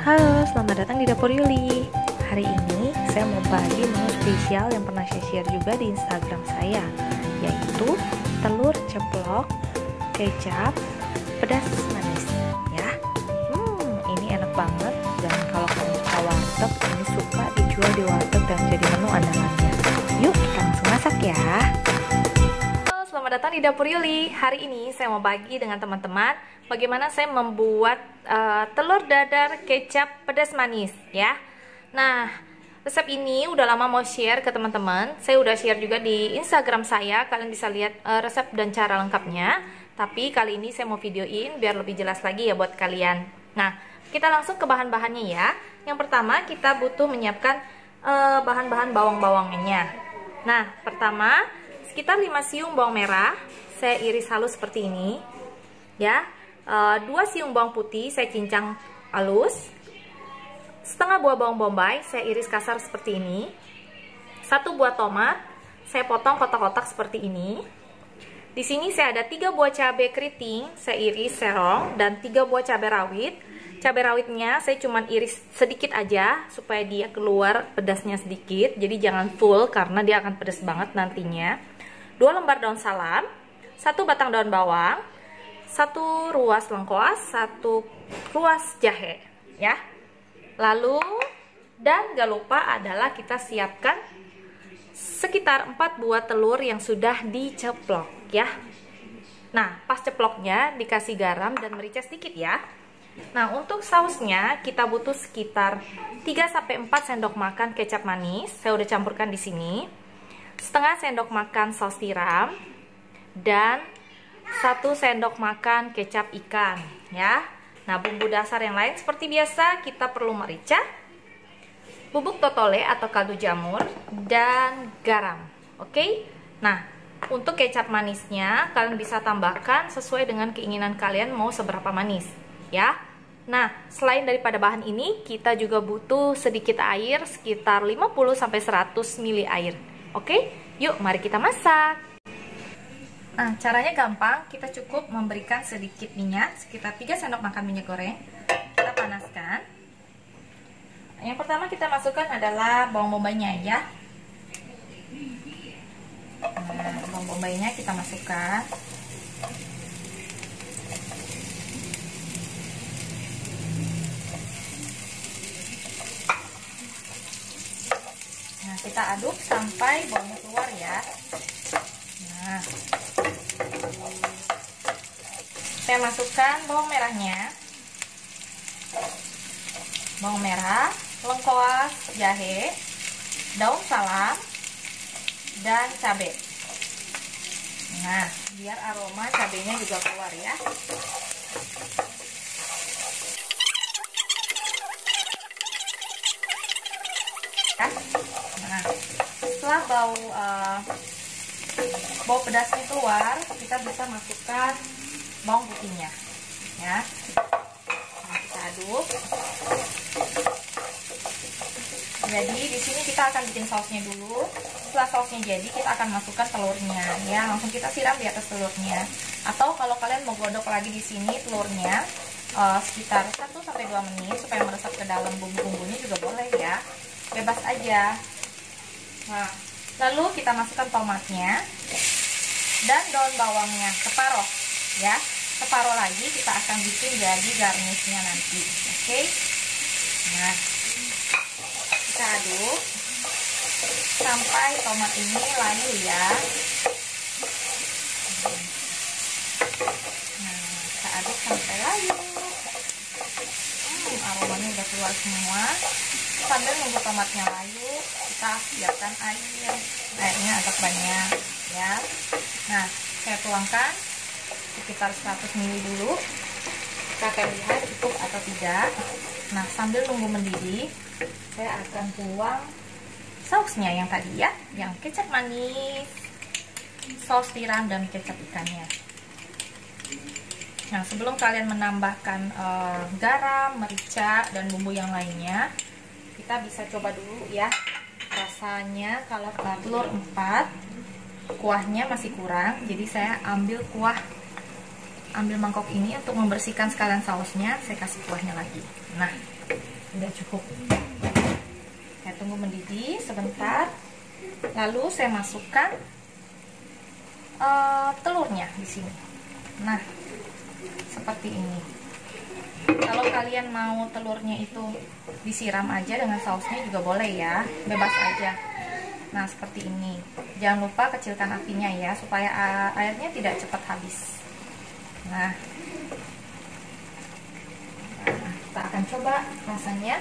Halo, selamat datang di Dapur Yuli. Hari ini saya mau bagi menu spesial yang pernah saya share juga di Instagram saya, yaitu telur ceplok, kecap, pedas manis. Ya, hmm, ini enak banget. Dan kalau kamu suka warteg, ini suka dijual di warteg dan jadi menu andalannya. Yuk kita langsung masak ya. Selamat datang di Dapur Yuli. Hari ini saya mau bagi dengan teman-teman bagaimana saya membuat uh, telur dadar kecap pedas manis ya. Nah, resep ini udah lama mau share ke teman-teman. Saya udah share juga di Instagram saya. Kalian bisa lihat uh, resep dan cara lengkapnya. Tapi kali ini saya mau videoin biar lebih jelas lagi ya buat kalian. Nah, kita langsung ke bahan-bahannya ya. Yang pertama kita butuh menyiapkan uh, bahan-bahan bawang-bawangnya. Nah, pertama sekitar 5 siung bawang merah. Saya iris halus seperti ini. Ya, uh, dua siung bawang putih saya cincang halus. Setengah buah bawang bombay saya iris kasar seperti ini. Satu buah tomat saya potong kotak-kotak seperti ini. Di sini saya ada tiga buah cabai keriting saya iris serong dan tiga buah cabai rawit. Cabai rawitnya saya cuma iris sedikit aja supaya dia keluar pedasnya sedikit. Jadi jangan full karena dia akan pedas banget nantinya dua lembar daun salam satu batang daun bawang satu ruas lengkuas, satu ruas jahe, ya. Lalu dan gak lupa adalah kita siapkan sekitar 4 buah telur yang sudah diceplok, ya. Nah, pas ceploknya dikasih garam dan merica sedikit ya. Nah, untuk sausnya kita butuh sekitar 3 sampai 4 sendok makan kecap manis. Saya udah campurkan di sini. Setengah sendok makan saus tiram dan satu sendok makan kecap ikan ya. Nah bumbu dasar yang lain seperti biasa kita perlu merica. Bubuk totole atau kaldu jamur dan garam oke? Nah untuk kecap manisnya kalian bisa tambahkan sesuai dengan keinginan kalian mau seberapa manis ya. Nah selain daripada bahan ini kita juga butuh sedikit air sekitar 50-100 ml air oke yuk mari kita masak Nah, caranya gampang. Kita cukup memberikan sedikit minyak, sekitar 3 sendok makan minyak goreng. Kita panaskan. Yang pertama kita masukkan adalah bawang bombaynya ya. Nah, bawang bombaynya kita masukkan. Kita aduk sampai bawangnya keluar ya. Nah, saya masukkan bawang merahnya. Bawang merah lengkuas jahe daun salam dan cabai nah biar aroma cabenya juga keluar ya nah setelah bau uh, bau pedasnya keluar kita bisa masukkan bawang putihnya. Ya. Nah, kita aduk. Jadi di sini kita akan bikin sausnya dulu. Setelah sausnya jadi kita akan masukkan telurnya. Ya langsung kita siram di atas telurnya. Atau kalau kalian mau godok lagi di sini telurnya uh, sekitar 1 sampai 2 menit supaya meresap ke dalam bumbu-bumbunya juga boleh ya. Bebas aja nah lalu kita masukkan tomatnya dan daun bawangnya separuh ya. Separuh lagi kita akan bikin jadi garnishnya nanti oke? Okay? nah kita aduk sampai tomat ini layu ya. Nah kita aduk sampai layu. Hmm, aromanya udah keluar semua sambil nunggu tomatnya layu kita siapkan air. Airnya agak banyak ya. Nah saya tuangkan sekitar 100 ml dulu. Kita akan lihat cukup atau tidak. Nah sambil nunggu mendidih saya akan tuang sausnya yang tadi ya. Yang kecap manis saus tiram dan kecap ikannya. Nah sebelum kalian menambahkan uh, garam, merica dan bumbu yang lainnya kita bisa coba dulu ya. Rasanya kalau telur 4 kuahnya masih kurang. Jadi saya ambil kuah ambil mangkok ini untuk membersihkan sekalian sausnya. Saya kasih kuahnya lagi. Nah udah cukup. Saya tunggu mendidih sebentar. Lalu saya masukkan uh, telurnya di sini. Nah seperti ini kalau kalian mau telurnya itu disiram aja dengan sausnya juga boleh ya bebas aja. Nah seperti ini. Jangan lupa kecilkan apinya ya supaya airnya tidak cepat habis. Nah, nah kita akan coba rasanya.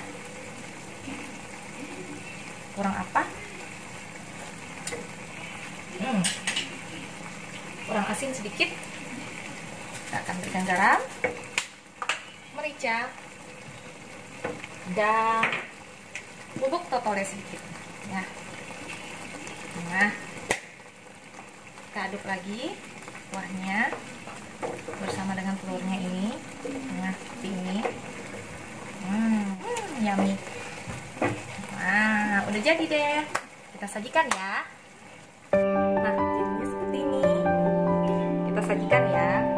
Kurang apa? Hmm, kurang asin sedikit. Kita akan berikan garam merica dan bubuk totole sedikit. Ya. Nah. Kita aduk lagi kuahnya bersama dengan telurnya ini. Nah seperti ini. Hmm, yummy. Nah udah jadi deh. Kita sajikan ya. Nah jadinya seperti ini. Kita sajikan ya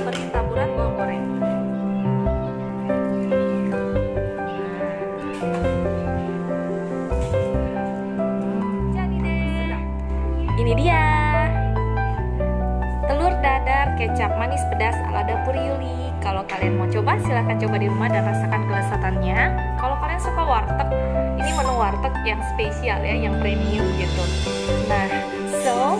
beri taburan bawang goreng. Jadi deh. Ini dia. Telur dadar kecap manis pedas ala dapur Yuli. Kalau kalian mau coba silahkan coba di rumah dan rasakan kelezatannya kalau kalian suka warteg ini menu warteg yang spesial ya yang premium gitu. Nah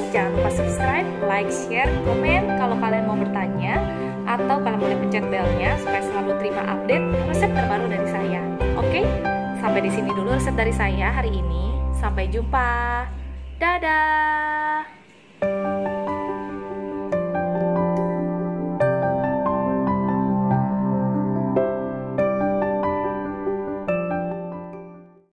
jangan lupa subscribe like share komen kalau kalian mau bertanya atau kalian boleh pencet belnya supaya selalu terima update resep terbaru dari saya. Oke? Sampai di sini dulu resep dari saya hari ini. Sampai jumpa. Dadah